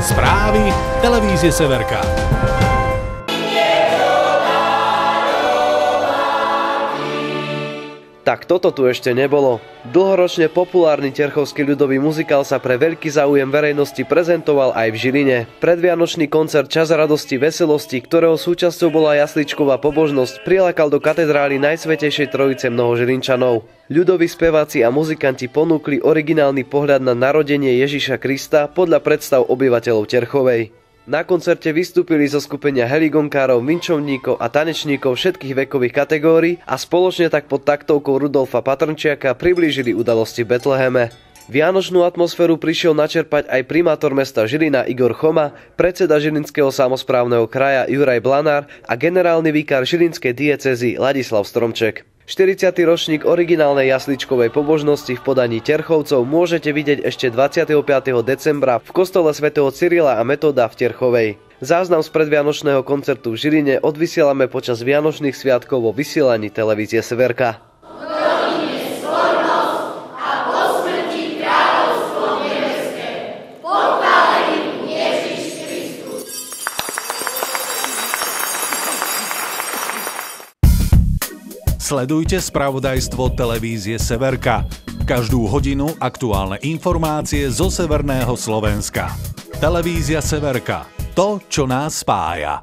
Správy televízie Severka. Tak toto tu ešte nebolo. Dlhoročne populárny terchovský ľudový muzikál sa pre veľký záujem verejnosti prezentoval aj v Žiline. Predvianočný koncert Čas radosti veselosti, ktorého súčasťou bola jasličková pobožnosť, prilákal do katedrály Najsvetejšej Trojice mnoho Žilinčanov. Ľudoví speváci a muzikanti ponúkli originálny pohľad na narodenie Ježiša Krista podľa predstav obyvateľov Terchovej. Na koncerte vystúpili zo skupenia heligonkárov, minčovníkov a tanečníkov všetkých vekových kategórií a spoločne tak pod taktovkou Rudolfa Patrnčiaka priblížili udalosti v Betleheme. Vianočnú atmosféru prišiel načerpať aj primátor mesta Žilina Igor Choma, predseda Žilinského samozprávneho kraja Juraj Blanár a generálny vikár Žilinskej diecezy Ladislav Stromček. 40. ročník originálnej jasličkovej pobožnosti v podaní Terchovcov môžete vidieť ešte 25. decembra v kostole svätého Cyrila a Metoda v Terchovej. Záznam z predvianočného koncertu v Žiline odvysielame počas Vianočných sviatkov vo vysielaní televízie Severka. Sledujte spravodajstvo televízie Severka. Každú hodinu aktuálne informácie zo severného Slovenska. Televízia Severka. To, čo nás spája.